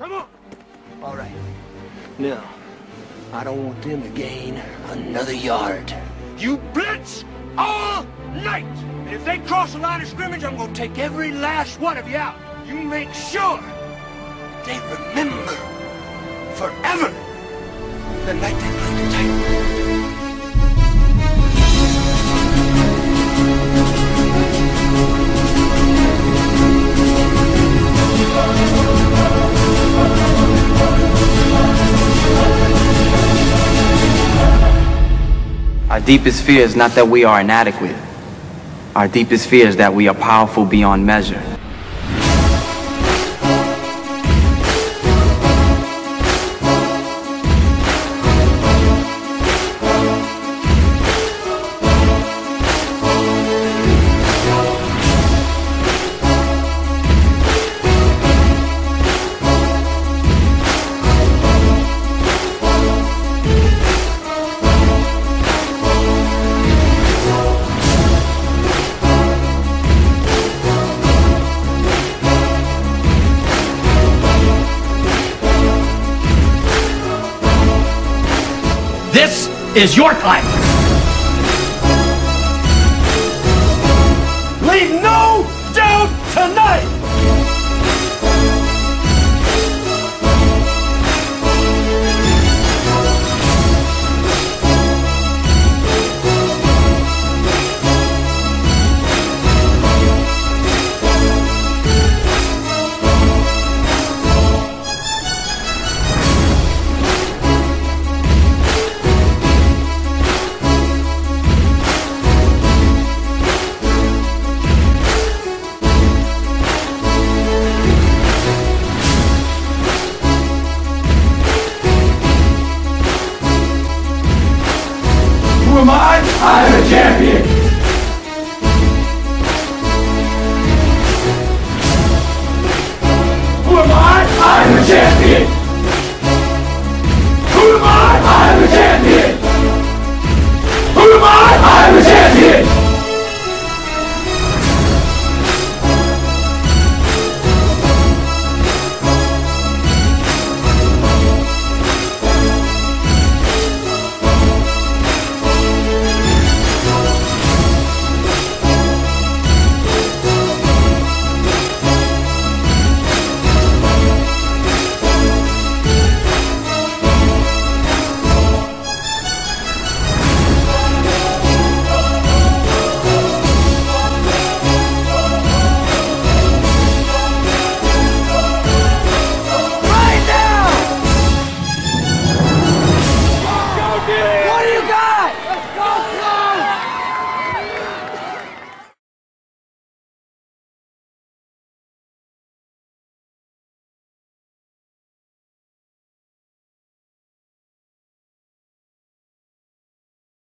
Come on. All right. Now, I don't want them to gain another yard. You blitz all night. And if they cross the line of scrimmage, I'm going to take every last one of you out. You make sure they remember forever the night they played the Titans. Our deepest fear is not that we are inadequate. Our deepest fear is that we are powerful beyond measure. This is your time. I am a champion! Who am I? I am a champion!